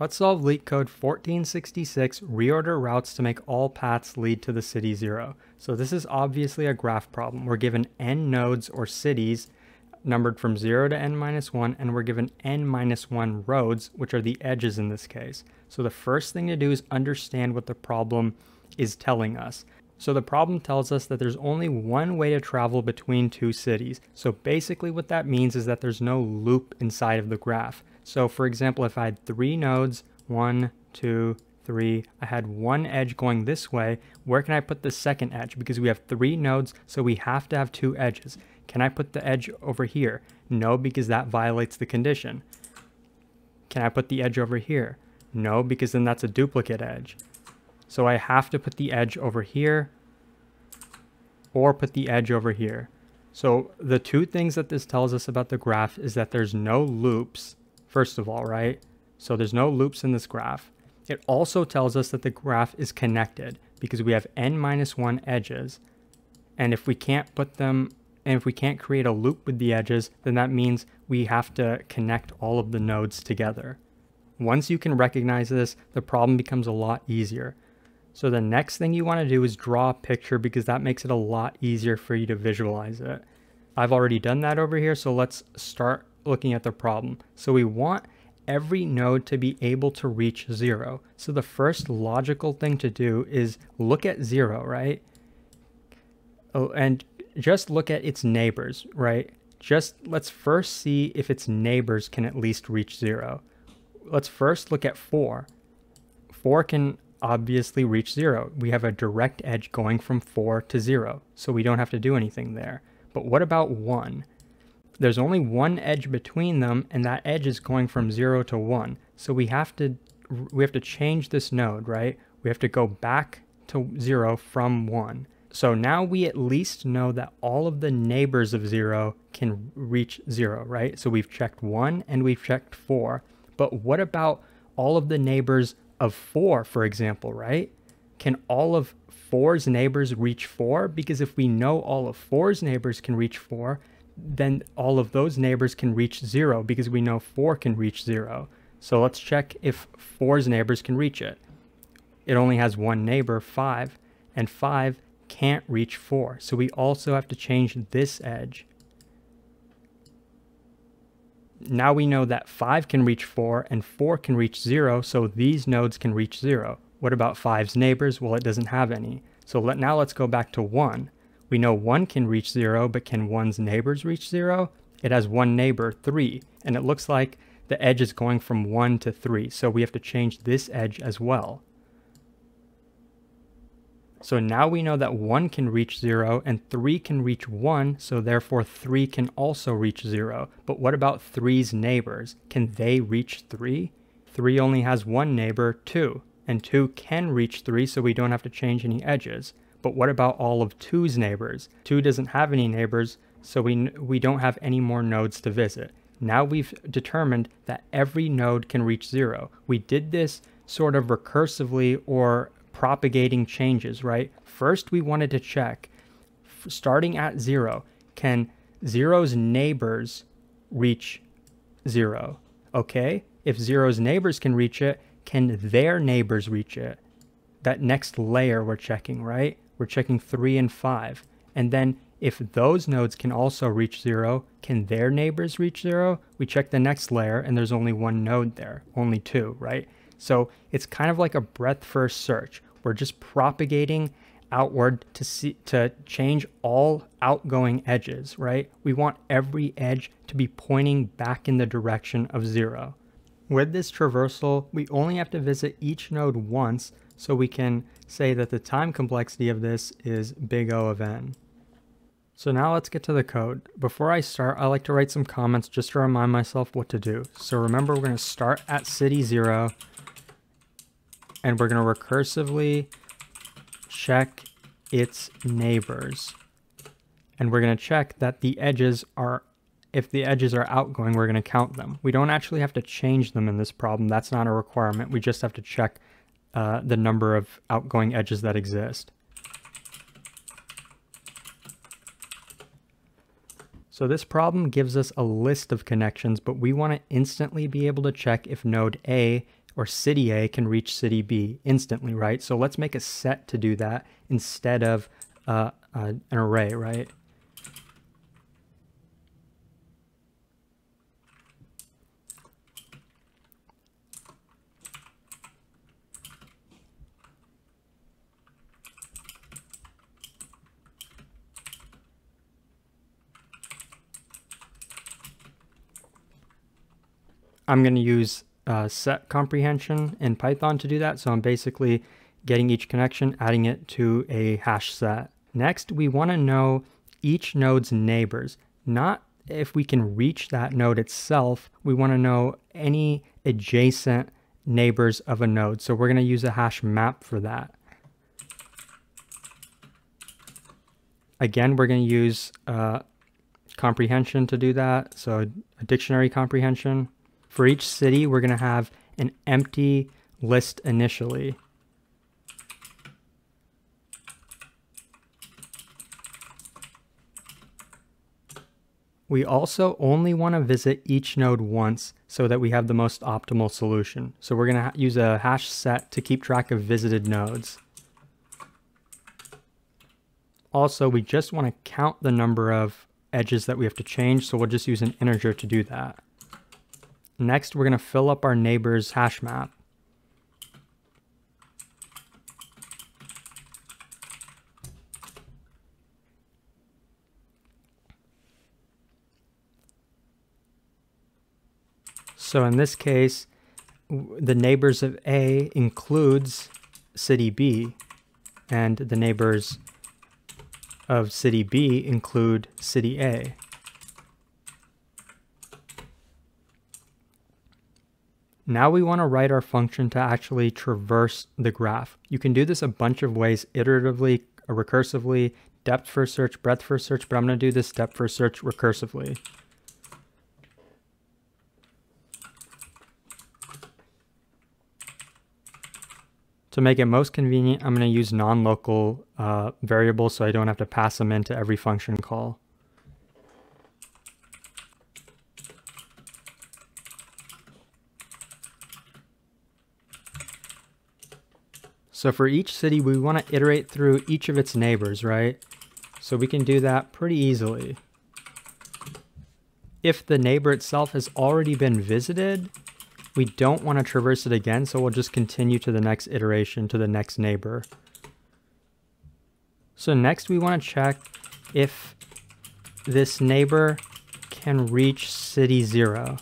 Let's solve LeetCode 1466 reorder routes to make all paths lead to the city zero. So this is obviously a graph problem. We're given n nodes or cities numbered from 0 to n minus 1 and we're given n minus 1 roads which are the edges in this case. So the first thing to do is understand what the problem is telling us. So the problem tells us that there's only one way to travel between two cities. So basically what that means is that there's no loop inside of the graph. So for example, if I had three nodes, one, two, three, I had one edge going this way, where can I put the second edge? Because we have three nodes, so we have to have two edges. Can I put the edge over here? No, because that violates the condition. Can I put the edge over here? No, because then that's a duplicate edge. So I have to put the edge over here or put the edge over here. So the two things that this tells us about the graph is that there's no loops first of all, right? So there's no loops in this graph. It also tells us that the graph is connected because we have n minus 1 edges. And if we can't put them, and if we can't create a loop with the edges, then that means we have to connect all of the nodes together. Once you can recognize this, the problem becomes a lot easier. So the next thing you want to do is draw a picture because that makes it a lot easier for you to visualize it. I've already done that over here, so let's start looking at the problem. So we want every node to be able to reach zero. So the first logical thing to do is look at zero, right? Oh, and just look at its neighbors, right? Just let's first see if its neighbors can at least reach zero. Let's first look at four. Four can obviously reach zero. We have a direct edge going from four to zero, so we don't have to do anything there. But what about one? There's only one edge between them and that edge is going from 0 to 1. So we have to we have to change this node, right? We have to go back to 0 from 1. So now we at least know that all of the neighbors of 0 can reach 0, right? So we've checked 1 and we've checked 4. But what about all of the neighbors of 4, for example, right? Can all of 4's neighbors reach 4? Because if we know all of 4's neighbors can reach 4, then all of those neighbors can reach zero because we know four can reach zero. So let's check if four's neighbors can reach it. It only has one neighbor, five, and five can't reach four. So we also have to change this edge. Now we know that five can reach four and four can reach zero, so these nodes can reach zero. What about five's neighbors? Well, it doesn't have any. So let, now let's go back to one. We know 1 can reach 0, but can 1's neighbors reach 0? It has one neighbor, 3, and it looks like the edge is going from 1 to 3, so we have to change this edge as well. So now we know that 1 can reach 0 and 3 can reach 1, so therefore 3 can also reach 0. But what about 3's neighbors? Can they reach 3? 3 only has one neighbor, 2, and 2 can reach 3, so we don't have to change any edges. But what about all of 2's neighbors? 2 doesn't have any neighbors, so we, we don't have any more nodes to visit. Now we've determined that every node can reach 0. We did this sort of recursively or propagating changes, right? First, we wanted to check, starting at 0, can 0's neighbors reach 0? Okay, if 0's neighbors can reach it, can their neighbors reach it? That next layer we're checking, right? We're checking 3 and 5. And then if those nodes can also reach 0, can their neighbors reach 0? We check the next layer and there's only one node there, only two, right? So it's kind of like a breadth first search. We're just propagating outward to see to change all outgoing edges, right? We want every edge to be pointing back in the direction of 0. With this traversal, we only have to visit each node once so we can say that the time complexity of this is big O of n. So now let's get to the code. Before I start, I like to write some comments just to remind myself what to do. So remember, we're going to start at city 0, and we're going to recursively check its neighbors. And we're going to check that the edges are, if the edges are outgoing, we're going to count them. We don't actually have to change them in this problem. That's not a requirement. We just have to check uh, the number of outgoing edges that exist. So this problem gives us a list of connections, but we want to instantly be able to check if node A or city A can reach city B instantly, right? So let's make a set to do that instead of uh, uh, an array, right? I'm going to use uh, set comprehension in Python to do that. So I'm basically getting each connection, adding it to a hash set. Next, we want to know each node's neighbors, not if we can reach that node itself. We want to know any adjacent neighbors of a node. So we're going to use a hash map for that. Again, we're going to use uh, comprehension to do that. So a dictionary comprehension. For each city, we're going to have an empty list initially. We also only want to visit each node once so that we have the most optimal solution. So we're going to use a hash set to keep track of visited nodes. Also, we just want to count the number of edges that we have to change, so we'll just use an integer to do that. Next, we're going to fill up our neighbor's hash map. So in this case, the neighbors of A includes city B, and the neighbors of city B include city A. Now we want to write our function to actually traverse the graph. You can do this a bunch of ways, iteratively, recursively, depth first search, breadth first search, but I'm going to do this depth first search recursively. To make it most convenient, I'm going to use non-local uh, variables so I don't have to pass them into every function call. So for each city, we want to iterate through each of its neighbors, right? So we can do that pretty easily. If the neighbor itself has already been visited, we don't want to traverse it again, so we'll just continue to the next iteration, to the next neighbor. So next we want to check if this neighbor can reach city zero.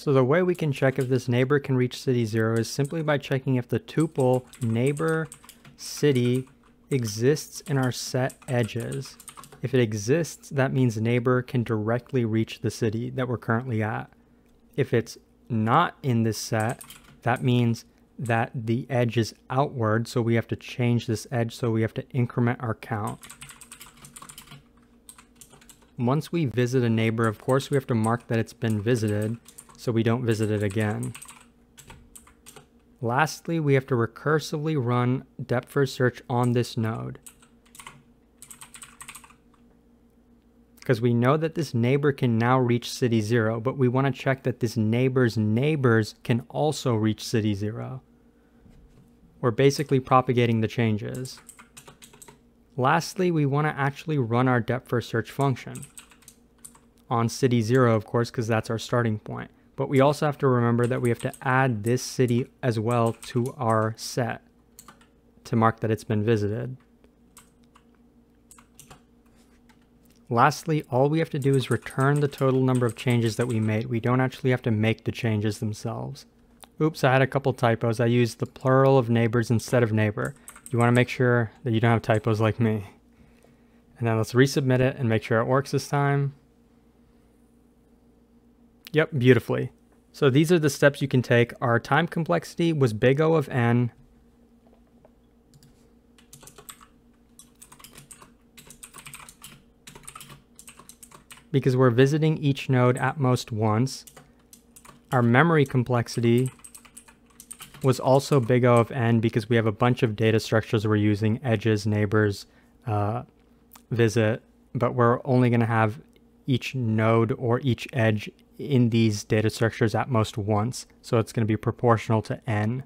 So the way we can check if this neighbor can reach city zero is simply by checking if the tuple neighbor city exists in our set edges. If it exists, that means neighbor can directly reach the city that we're currently at. If it's not in this set, that means that the edge is outward, so we have to change this edge, so we have to increment our count. Once we visit a neighbor, of course we have to mark that it's been visited, so we don't visit it again. Lastly, we have to recursively run depth first search on this node. Because we know that this neighbor can now reach city zero, but we want to check that this neighbor's neighbors can also reach city zero. We're basically propagating the changes. Lastly, we want to actually run our depth first search function on city zero, of course, because that's our starting point. But we also have to remember that we have to add this city as well to our set to mark that it's been visited. Lastly, all we have to do is return the total number of changes that we made. We don't actually have to make the changes themselves. Oops, I had a couple typos. I used the plural of neighbors instead of neighbor. You want to make sure that you don't have typos like me. And then let's resubmit it and make sure it works this time. Yep, beautifully. So these are the steps you can take. Our time complexity was big O of n. Because we're visiting each node at most once. Our memory complexity was also big O of n because we have a bunch of data structures we're using, edges, neighbors, uh, visit, but we're only going to have each node or each edge in these data structures at most once. So it's going to be proportional to n.